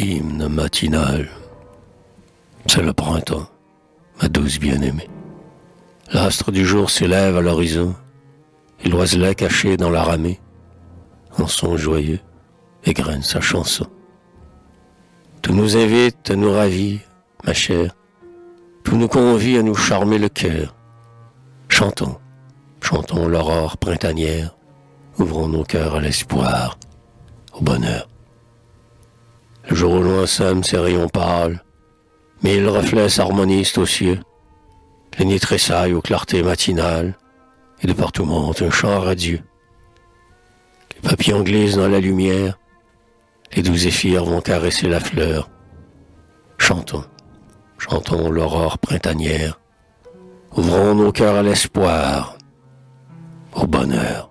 hymne matinal. C'est le printemps, ma douce bien-aimée. L'astre du jour s'élève à l'horizon, et l'oiselet caché dans la ramée, en son joyeux, égrène sa chanson. Tout nous invite à nous ravir, ma chère, tout nous convie à nous charmer le cœur. Chantons, chantons l'aurore printanière, ouvrons nos cœurs à l'espoir, au bonheur. Le jour au loin sème ses rayons pâles, mille reflets s'harmonisent aux cieux. Les nids tressaillent aux clartés matinales, et de partout monte un chant radieux. Les papillons glissent dans la lumière, les doux zéphyrs vont caresser la fleur. Chantons, chantons l'aurore printanière, ouvrons nos cœurs à l'espoir, au bonheur.